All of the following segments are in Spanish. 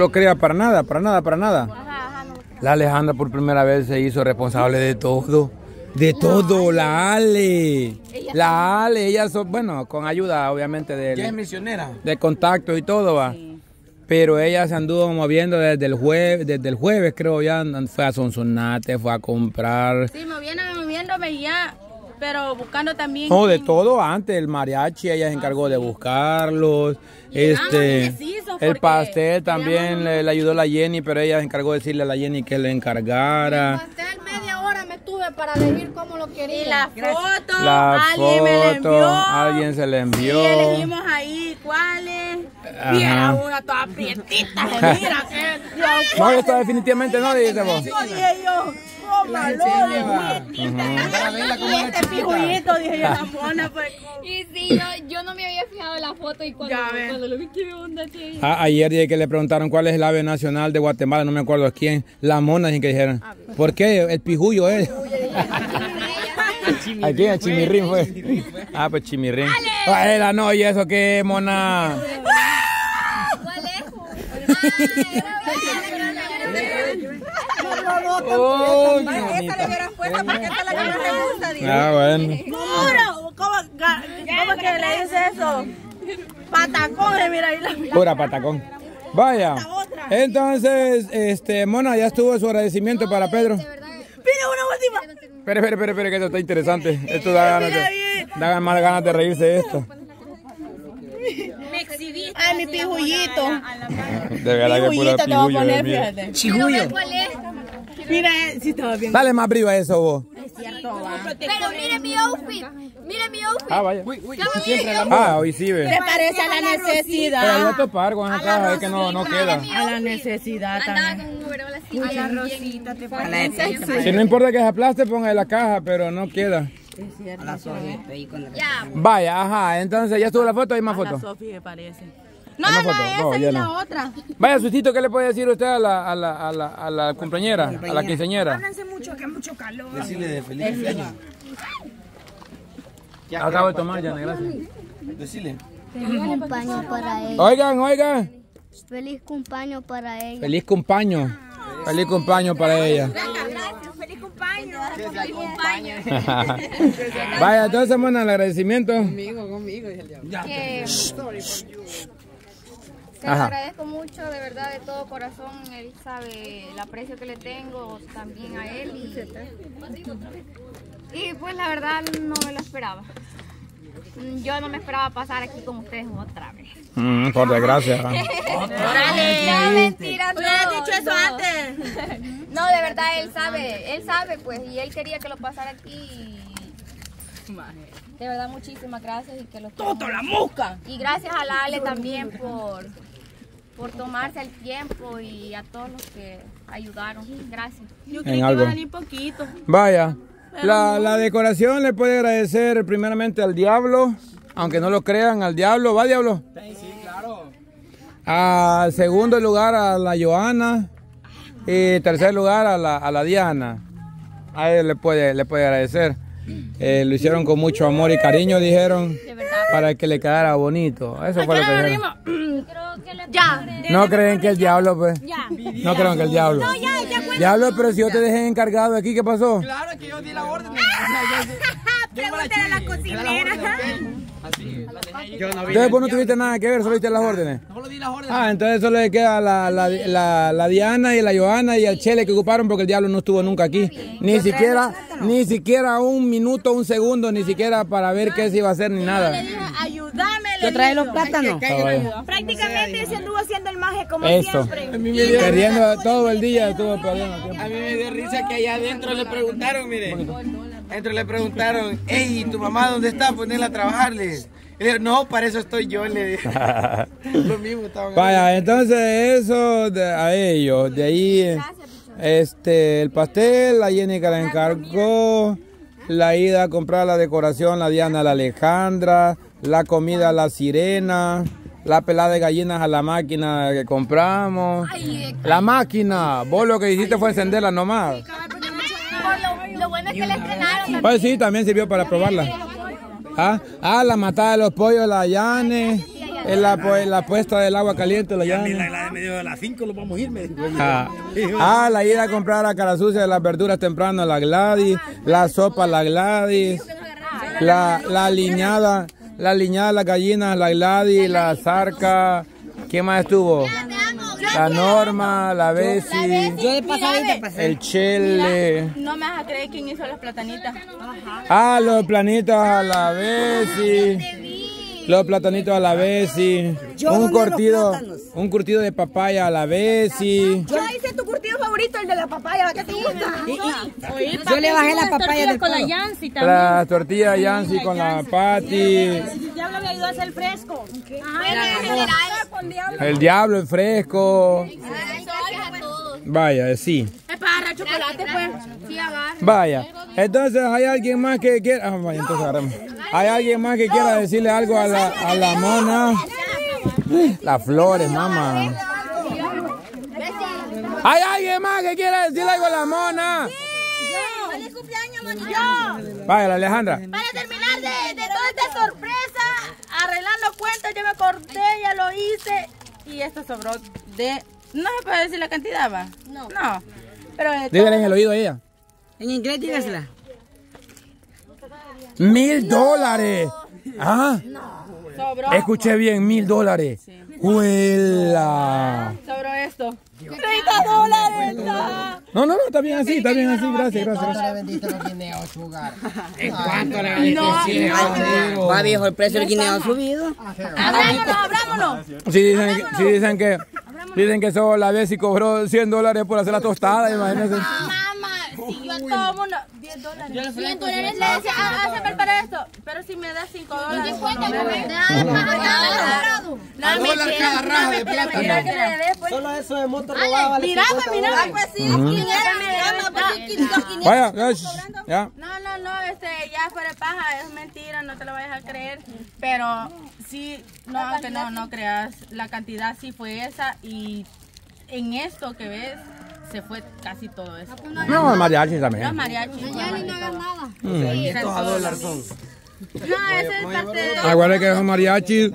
No lo crea para nada, para nada, para nada. La Alejandra por primera vez se hizo responsable de todo. De todo, la Ale. La Ale, ella, so- bueno, con ayuda obviamente ¿Qué es de, misionera? de contacto y todo, va. Pero ella se anduvo moviendo desde el jueves, desde el jueves creo ya, fue a Sonsonate, fue a comprar. Sí, moviendo, moviéndome ya, pero buscando también. No, de todo antes, el mariachi, ella se encargó de buscarlos. Este, el pastel también le, le ayudó la Jenny, pero ella se encargó de decirle a la Jenny que le encargara. Pastel media hora me tuve para elegir cómo lo quería. Y la foto, La alguien me la foto, envió. alguien se la Y envió. elegimos ahí cuáles. Ajá. Y era una toda prietita. Mira, que Dios, No, esto definitivamente no, dice vos. Y este dije yo, la mona, pues. Y sí, yo, yo no me había fijado en la foto y cuando, cuando lo vi, ¿qué onda, che? Ah, ayer dije que le preguntaron cuál es el ave nacional de Guatemala, no me acuerdo quién. La mona, sin que dijeran. ¿Por qué? El pijullo es. ¿A quién? A Chimirrín fue. Ah, pues Chimirrín. Ah, no, ¿y eso qué, mona? ¿Cuál es? Qué bonita. puesto porque esta es la que más me gusta, dije. Ah, bueno. Puro, ¿cómo, que le dice eso? Patacones, mira ahí la Pura patacón. Vaya. Entonces, este, Mona, ya estuvo su agradecimiento para Pedro. Pide una última. Espera, espera, espera, espera, que esto está interesante. Esto da ganas de, da más ganas de reírse de esto. Ay, mi pijullito. De verdad que pura pijullo. Chigullo. ¿Cuál es? Mira, sí estaba bien. Dale más brillo a eso vos. Pero mire mi outfit. Mire mi outfit. Ah, vaya. Siempre Ah, hoy sí ve. ¿Te parece a la Pero voy a necesidad? topar con esa caja, es que no, no queda. A la necesidad Andaba también. A la rosita te Si no importa que se aplaste, ponga en la caja, pero no queda. Ya. Vaya, ajá, entonces ya estuvo la foto, hay más La fotos. Sofi me parece. No, no, no, ya no. otra. Vaya, Sustito, ¿qué le puede decir usted a la, a la, a la, a la cumpleañera, a la quinceañera? Decirle de feliz cumpleaños. Acabo de tomar, ya, gracias. Decirle. Feliz cumpleaños para ella. Oigan, oigan. Feliz cumpleaños para ella. Feliz cumpleaños. Feliz cumpleaños para ella. Vaya, entonces, bueno, el agradecimiento. Que se lo Ajá. agradezco mucho, de verdad, de todo corazón. Él sabe el aprecio que le tengo también a él. Y, y pues la verdad no me lo esperaba. Yo no me esperaba pasar aquí con ustedes otra vez. Mm, por desgracia. No, mentira, no. hubieras dicho eso antes. No, de verdad, él sabe, él sabe, pues, y él quería que lo pasara aquí. y- De verdad, muchísimas gracias y que lo Toto la mosca. Y gracias a la Ale también por, por tomarse el tiempo y a todos los que ayudaron. Gracias. Yo En creí que algo. iba a venir poquito. Vaya, la, la decoración le puede agradecer primeramente al diablo, aunque no lo crean, al diablo, ¿va diablo? Sí, claro. Al segundo lugar a la Joana y tercer lugar a la, a la Diana. A él le puede, le puede agradecer. Eh, lo hicieron con mucho amor y cariño, dijeron, para que le quedara bonito. Eso fue lo que dijeron. Ya. No creen que el diablo, pues. No creen que el diablo. Diablo, pero si yo te dejé encargado aquí, ¿qué pasó? Claro que yo di la orden. Pregúntale a la cocinera. Yo no vi. Entonces vos no tuviste nada que ver, solo diste las órdenes. Solo di las órdenes. Ah, entonces solo le queda la, la, la, la Diana y la Joana y el Chele que ocuparon porque el diablo no estuvo nunca aquí. Ni siquiera, ni siquiera un minuto, un segundo, ni siquiera para ver qué se iba a hacer ni nada. Ayúdame. ¿Yo trae los plátanos? Prácticamente se anduvo haciendo el maje como Eso. siempre. Perdiendo todo el día, estuvo perdiendo tiempo. A mí me dio risa que allá adentro le preguntaron, mire. Adentro le preguntaron, hey, ¿tu mamá dónde está? Ponerla a trabajarle. Y dijo, no, para eso estoy yo, le dije. Lo mismo estaban Vaya, entonces eso de- a ellos. De ahí, este, el pastel, la Jenny que la encargó, la ida a comprar la decoración, la Diana, la Alejandra, la comida, la sirena, la pelada de gallinas a la máquina que compramos. La máquina, vos lo que hiciste fue encenderla nomás. Lo, lo bueno es que le estrenaron. Pues sí, también sirvió para probarla. Ah, ah la matada de los pollos, la allá Es la, pues, la puesta del agua caliente, la mira, la de medio de las 5 nos vamos a ir, me dijo. Ah, ah, la ida a comprar a cara sucia de las verduras temprano, la Gladys, la sopa, la Gladys, la, la liñada, la liñada, las gallinas, la Gladys, la zarca, ¿quién más estuvo? La Norma, la Bessie, Yo de pasadita pasé. el Chele, No me vas a creer quién hizo las platanitas. ah, los planitos a la Bessie. Los platanitos a la Bessie, un curtido, un curtido de papaya a la Bessie. Yo hice tu el de la papaya, ¿qué te gusta? Yo le bajé la papaya con la. Yancy también. La tortilla Yancy con la Patty. El diablo me ayudó a hacer fresco. El diablo, el fresco. Vaya, sí. Es para chocolate, pues. Sí, agarra. Vaya. Entonces, ¿hay alguien más que quiera? Ah, vaya, entonces agarramos. ¿Hay alguien más que quiera decirle algo a la, a la mona? Las flores, mamá. ¿Hay alguien más que quiera decirle algo a la mona? ¡Feliz cumpleaños, monito! Vaya, Alejandra. Para terminar de, de toda esta sorpresa, arreglando cuentas, yo me corté, ya lo hice. Y esto sobró de... No se puede decir la cantidad, ¿va? No. No. Pero de Dígale en el oído a ella. En inglés dígasela. Mil dólares. Ah, sobró, escuché bien, mil dólares. ¡Huela! sobró esto. ¡30 dólares! no. No, no, no, está bien así, está bien así. Gracias, gracias. gracias. Va viejo, el precio del guineo ha subido. Abrámonos, abrámonos. Si dicen, que- si dicen que dicen que solo la vez y cobró 100 dólares por hacer la tostada, imagínense. Yo a todo mundo... 10 dólares. 100 dólares le decía, ah, hazme para esto. Pero si me das 5 dólares... La dólar. Cada raja de plata. Solo eso de moto Mira, pues mira, pues. Vaya, ya. No, no, no, este, ya fuera de paja, es mentira, no te lo vayas a creer, pero sí, no, aunque no, no creas, la cantidad sí fue esa y en esto que ves, se fue casi todo eso. No, el mariachi también. mariachis. Estos a dólar son. No, ese es parte de... Acuérdense que son mariachis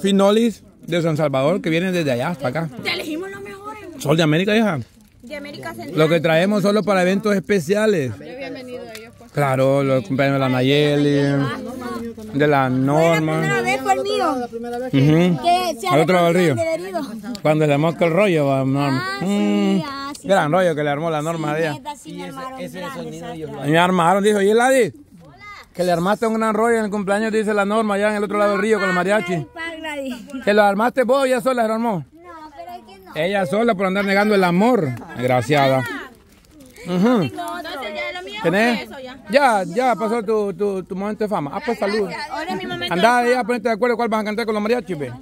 finolis de San Salvador que vienen desde allá hasta acá. Te elegimos los mejores. Sol de América, hija. De América Central. Lo que traemos solo para eventos especiales. Claro, los cumpleaños de la Nayeli, de la Norma. El. Que se Al otro lado del río. Cuando le mosca el rollo, va, Norma. Mm, ah, sí. Gran rollo que le armó la Norma a ella. Me armaron A dijo, ¿y el Adi? Que le armaste un gran rollo en el cumpleaños, dice la Norma, allá en el otro lado del río con los mariachi. Que lo armaste vos, ella sola se lo armó. No, pero es que no. Ella sola por andar negando el amor. Desgraciada. Entonces ya lo mío ¿Tenés? fue eso ya. Ya, ya pasó tu, tu, tu momento de fama. Ah, pues salud. Ahora es mi momento. Andá ya, ponete de acuerdo cuál vas a cantar con los mariachis, ve.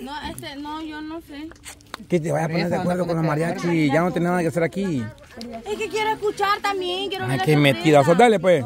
No, este, no, yo no sé. Que te vayas a poner de acuerdo con los mariachis. Ya no tenés nada que hacer aquí. Es que quiero escuchar también, quiero ver Ay, la qué metida. Dale, pues.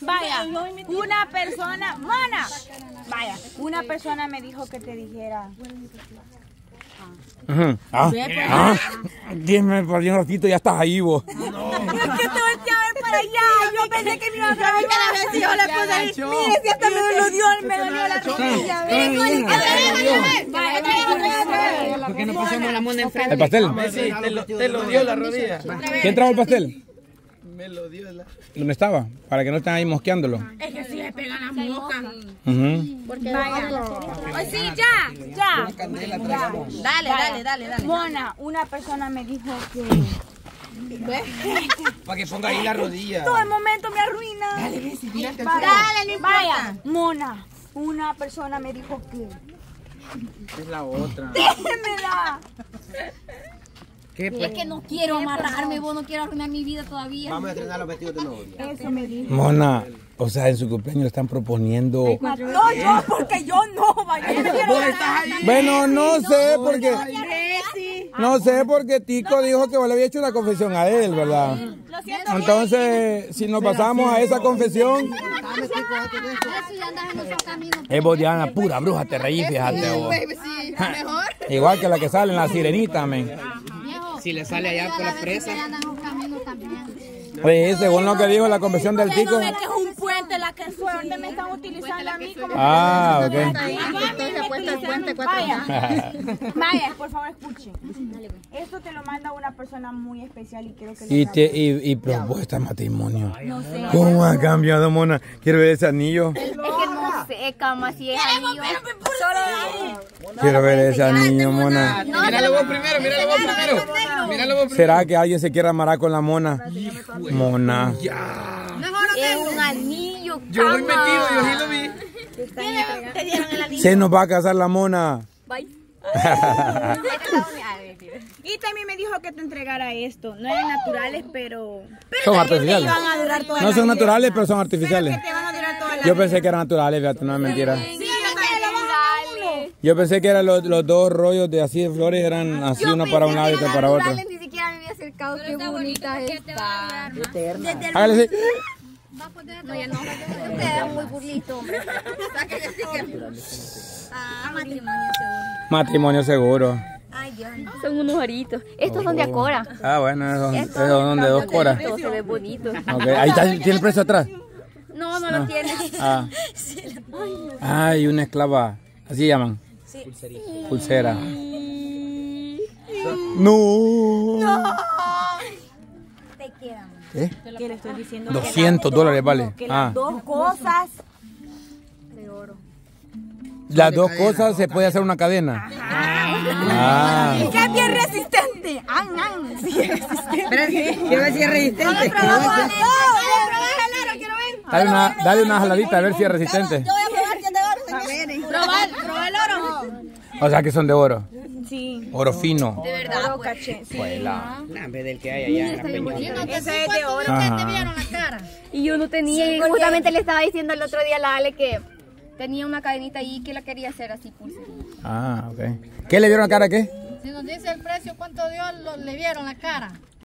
Vaya, una persona, Mona, vaya, Una persona me dijo que te dijera. Ujú. Ah, ah, dime por un ratito, ya estás ahí vos. es que tuve que ver para allá, yo pensé que me iba a ver cada vez yo le puse ahí, mire si hasta me lo dio, me dolió la rodilla, ¿Por qué no pasamos la mona enfrente? ¿El pastel? Te lo, dio la rodilla. ¿Quién trajo el pastel? Me lo dio la. ¿Dónde estaba? Para que no estén ahí mosqueándolo. Es que si le pegan las moscas. Ujú. Pues sí, ya, ya. Dale, dale, dale, dale. Mona, una persona me dijo que. Para que ponga ahí la rodilla. Todo el momento me arruina. Dale, Dale, no importa. Vaya, Mona, una persona me dijo que. Es la otra. Déjemela. Es que no quiero amarrarme, vos no quiero arruinar mi vida todavía. Vamos a estrenar los vestidos de novia. Eso me dijo. Mona, o sea, en su cumpleaños le están proponiendo. No, yo, porque yo no, vaya. Bueno, no sé porque. No sé porque Tico dijo que vos le había hecho una confesión a él, ¿verdad? Entonces, si nos pasamos a esa confesión, Eso ya andas en otro camino. es vos Diana, pura bruja, te reí, fíjate vos. Igual que la que sale en la sirenita, men. Si le sale allá por la presa. Sí, según lo que dijo la confesión del Tico. La que suerte me están utilizando a mí como Ah, ok. Vaya, vaya, por favor escuchen. Esto te lo manda una persona muy especial y quiero que lo Y, te, y, y propuesta de matrimonio. ¿Cómo ha cambiado, mona? Quiero ver ese anillo. Es que no sé, cama, si es anillo. Quiero ver ese anillo, mona. Míralo vos primero, míralo vos primero. Míralo vos primero. ¿Será que alguien se quiere amarrar con la mona? Mona. Es un anillo, Yo voy metido, yo sí lo vi. Se nos va a casar la mona. Bye. Y también me dijo que te entregara esto. No eran naturales, pero... pero Son artificiales. iban a durar toda No la son vida. naturales, pero son artificiales. Que te van a durar toda la Yo pensé que eran naturales, fíjate, no es mentira. Sí, Yo pensé que eran los, los dos rollos de así de flores, eran así uno para un lado y otro para otro. Ni siquiera me había acercado. Qué bonita está. No, ya no. Usted es muy burlito, hombre. Sáquenle el sticker. Ah, matrimonio seguro. Matrimonio seguro. Ay, Dios. Son unos aritos. Estos son de Acora. Ah, bueno, esos, esos son de dos coras. Estos se ven bonitos. Ok, ahí está, ¿tiene el precio atrás? No, no lo tiene. Ah. Ay, una esclava. Así llaman. Pulsera. No. Quedan. ¿Qué? ¿Qué le estoy diciendo? 200 dólares vale. Que Ah. las dos cosas... Las dos cosas se puede hacer una cadena. Ah. Es que es bien resistente. An, an. Sí, es resistente. Resistente. Dale una, dale una jaladita a ver si es resistente. Probar, probar el oro. O sea que son de oro. Sí. Oro fino. De verdad, pues. Caché. Sí. No, en vez del que hay allá en la peña. Ese es de oro. Ajá. Y yo no tenía, y justamente le estaba diciendo el otro día a la Ale que tenía una cadenita ahí que la quería hacer así pulserita. Ah, ok. ¿Qué le vieron la cara a qué? Si nos dice el precio, ¿cuánto dio? Lo- le vieron la cara.